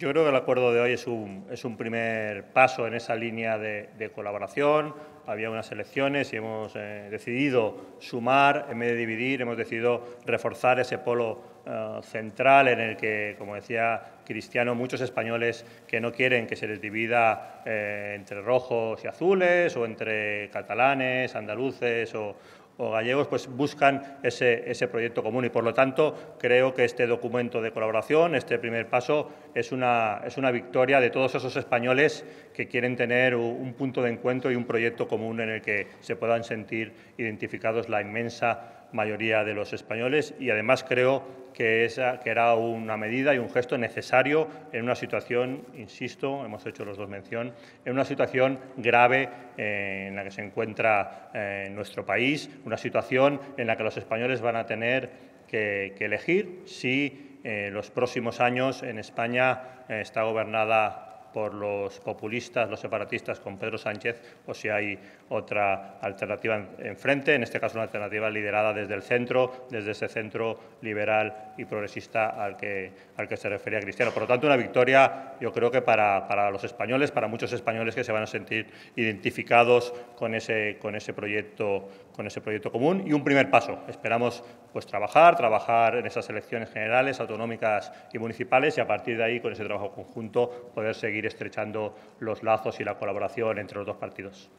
Yo creo que el acuerdo de hoy es un, es un primer paso en esa línea de, colaboración. Había unas elecciones y hemos eh, decidido sumar en vez de dividir, hemos decidido reforzar ese polo eh, central en el que, como decía Cristiano, muchos españoles que no quieren que se les divida eh, entre rojos y azules o entre catalanes, andaluces o, o gallegos pues buscan ese, ese, proyecto común. Y por lo tanto creo que este documento de colaboración, este primer paso, es una, es una victoria de todos esos españoles que quieren tener un punto de encuentro y un proyecto común en el que se puedan sentir identificados la inmensa mayoría de los españoles. Y además creo que, esa, que era una medida y un gesto necesario en una situación, insisto, hemos hecho los dos mención, en una situación grave eh, en la que se encuentra eh, nuestro país, una situación en la que los españoles van a tener que, elegir si eh, los próximos años en España está gobernada por los populistas, los separatistas con Pedro Sánchez, o si hay otra alternativa enfrente, en este caso una alternativa liderada desde el centro, desde ese centro liberal y progresista al que, al que se refería Cristiano. Por lo tanto, una victoria, yo creo que para, para los españoles, para muchos españoles que se van a sentir identificados con ese, con ese, proyecto, con ese proyecto común y un primer paso. Esperamos pues, trabajar, trabajar en esas elecciones generales, autonómicas y municipales y a partir de ahí, con ese trabajo conjunto, poder estrechando los lazos y la colaboración entre los dos partidos.